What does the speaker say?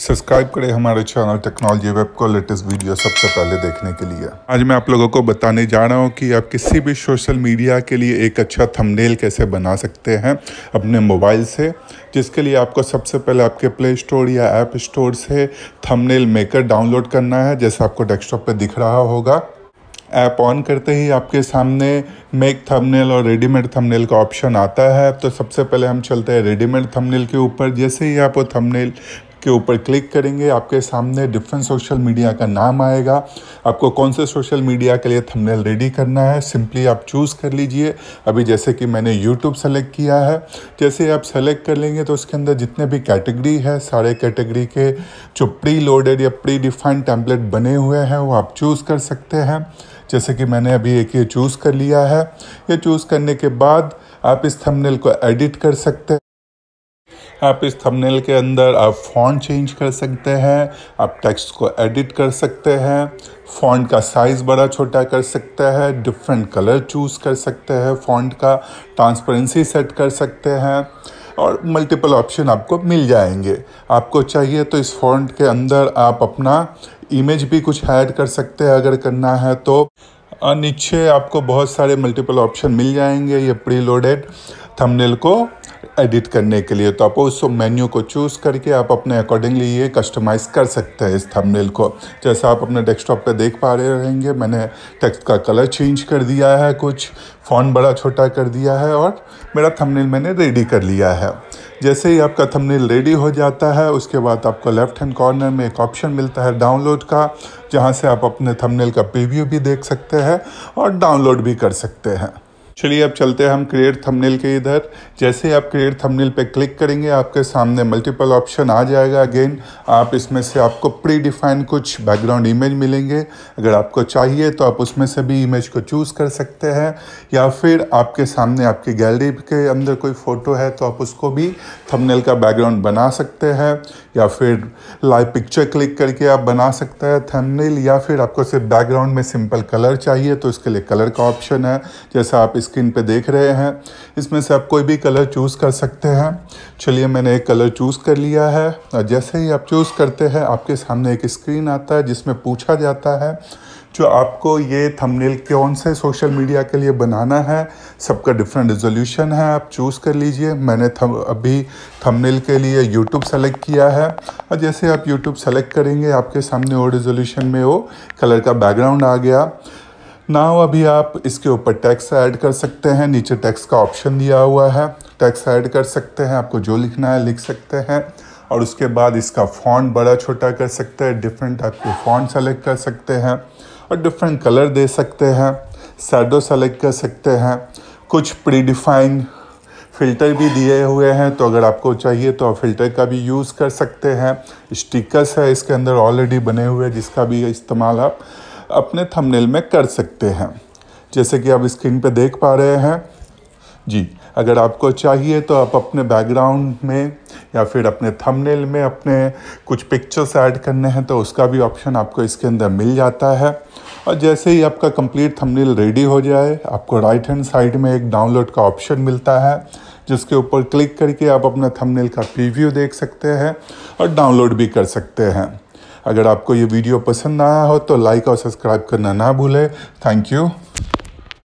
Subscribe करें हमारे channel technology web को लेटेस्ट वीडियो सबसे पहले देखने के लिए। आज मैं आप लोगों को बताने जा रहा हूँ कि आप किसी भी सोशल मीडिया के लिए एक अच्छा थंबनेल कैसे बना सकते हैं अपने मोबाइल से, जिसके लिए आपको सबसे पहले आपके प्ले स्टोर या ऐप स्टोर से थंबनेल मेकर डाउनलोड करना है, जैसे आपको डेस्कटॉप पर दिख रहा होगा। ऐप ऑन करते ही आपके सामने मेक थंबनेल और रेडीमेड थंबनेल का ऑप्शन आता है। तो सबसे पहले हम चलते हैं रेडीमेड थंबनेल के ऊपर। जैसे ही आप वो थंबनेल के ऊपर क्लिक करेंगे, आपके सामने डिफरेंट सोशल मीडिया का नाम आएगा। आपको कौन से सोशल मीडिया के लिए थंबनेल रेडी करना है सिंपली आप चूज़ कर लीजिए। अभी जैसे कि मैंने यूट्यूब सेलेक्ट किया है, जैसे आप सेलेक्ट कर लेंगे तो उसके अंदर जितने भी कैटेगरी है, सारे कैटेगरी के जो प्री लोडेड या प्री डिफाइंड टैंपलेट बने हुए हैं, वो आप चूज़ कर सकते हैं। जैसे कि मैंने अभी एक ये चूज़ कर लिया है। ये चूज़ करने के बाद आप इस थंबनेल को एडिट कर सकते हैं। आप इस थंबनेल के अंदर आप फॉन्ट चेंज कर सकते हैं, आप टेक्स्ट को एडिट कर सकते हैं फॉन्ट का साइज़ बड़ा छोटा कर सकते हैं डिफरेंट कलर चूज़ कर सकते हैं फॉन्ट का ट्रांसपेरेंसी सेट कर सकते हैं और मल्टीपल ऑप्शन आपको मिल जाएँगे। आपको चाहिए तो इस फॉन्ट के अंदर आप अपना इमेज भी कुछ ऐड कर सकते हैं अगर करना है तो। नीचे आपको बहुत सारे मल्टीपल ऑप्शन मिल जाएँगे, ये प्री लोडेड थंबनेल को एडिट करने के लिए तो आप उस मेन्यू को चूज़ करके आप अपने अकॉर्डिंगली ये कस्टमाइज़ कर सकते हैं इस थंबनेल को। जैसा आप अपने डेस्कटॉप पे देख पा रहे रहेंगे, मैंने टेक्स्ट का कलर चेंज कर दिया है कुछ फ़ॉन्ट बड़ा छोटा कर दिया है और मेरा थंबनेल मैंने रेडी कर लिया है। जैसे ही आपका थंबनेल रेडी हो जाता है, उसके बाद आपको लेफ़्ट हैंड कॉर्नर में एक ऑप्शन मिलता है डाउनलोड का, जहाँ से आप अपने थंबनेल का प्रीव्यू भी देख सकते हैं और डाउनलोड भी कर सकते हैं। चलिए अब चलते हैं हम क्रिएट थंबनेल के इधर। जैसे ही आप क्रिएट थंबनेल पे क्लिक करेंगे, आपके सामने मल्टीपल ऑप्शन आ जाएगा अगेन आप इसमें से आपको प्री डिफाइन कुछ बैकग्राउंड इमेज मिलेंगे। अगर आपको चाहिए तो आप उसमें से भी इमेज को चूज़ कर सकते हैं। या फिर आपके सामने आपकी गैलरी के अंदर कोई फ़ोटो है तो आप उसको भी थंबनेल का बैकग्राउंड बना सकते हैं। या फिर लाइव पिक्चर क्लिक करके आप बना सकते हैं थंबनेल या फिर आपको सिर्फ़ बैकग्राउंड में सिंपल कलर चाहिए तो इसके लिए कलर का ऑप्शन है। जैसा आप स्क्रीन पे देख रहे हैं। इसमें से आप कोई भी कलर चूज़ कर सकते हैं। चलिए, मैंने एक कलर चूज़ कर लिया है। और जैसे ही आप चूज़ करते हैं, आपके सामने एक स्क्रीन आता है जिसमें पूछा जाता है जो आपको ये थंबनेल कौन से सोशल मीडिया के लिए बनाना है। सबका डिफरेंट रेजोल्यूशन है, आप चूज़ कर लीजिए। मैंने थम अभी थंबनेल के लिए यूट्यूब सेलेक्ट किया है। और जैसे आप यूट्यूब सेलेक्ट करेंगे, आपके सामने वो रेजोल्यूशन में वो कलर का बैकग्राउंड आ गया। ना अभी आप इसके ऊपर टैक्स ऐड कर सकते हैं। नीचे टैक्स का ऑप्शन दिया हुआ है। टैक्स ऐड कर सकते हैं। आपको जो लिखना है, लिख सकते हैं। और उसके बाद इसका फॉन्ट बड़ा छोटा कर सकते हैं। डिफरेंट टाइप के फॉन्ट सेलेक्ट कर सकते हैं। और डिफरेंट कलर दे सकते हैं। सैडो सेलेक्ट कर सकते हैं। कुछ प्री डिफाइंड फ़िल्टर भी दिए हुए हैं। तो अगर आपको चाहिए तो आप फ़िल्टर का भी यूज़ कर सकते हैं। स्टिकर्स है इसके अंदर ऑलरेडी बने हुए जिसका भी इस्तेमाल आप अपने थंबनेल में कर सकते हैं। जैसे कि आप स्क्रीन पे देख पा रहे हैं। जी, अगर आपको चाहिए तो आप अपने बैकग्राउंड में या फिर अपने थंबनेल में अपने कुछ पिक्चर्स ऐड करने हैं तो उसका भी ऑप्शन आपको इसके अंदर मिल जाता है। और जैसे ही आपका कंप्लीट थंबनेल रेडी हो जाए, आपको राइट हैंड साइड में एक डाउनलोड का ऑप्शन मिलता है, जिसके ऊपर क्लिक करके आप अपना थंबनेल का प्रीव्यू देख सकते हैं और डाउनलोड भी कर सकते हैं। अगर आपको ये वीडियो पसंद आया हो तो लाइक और सब्सक्राइब करना ना भूलें। Thank you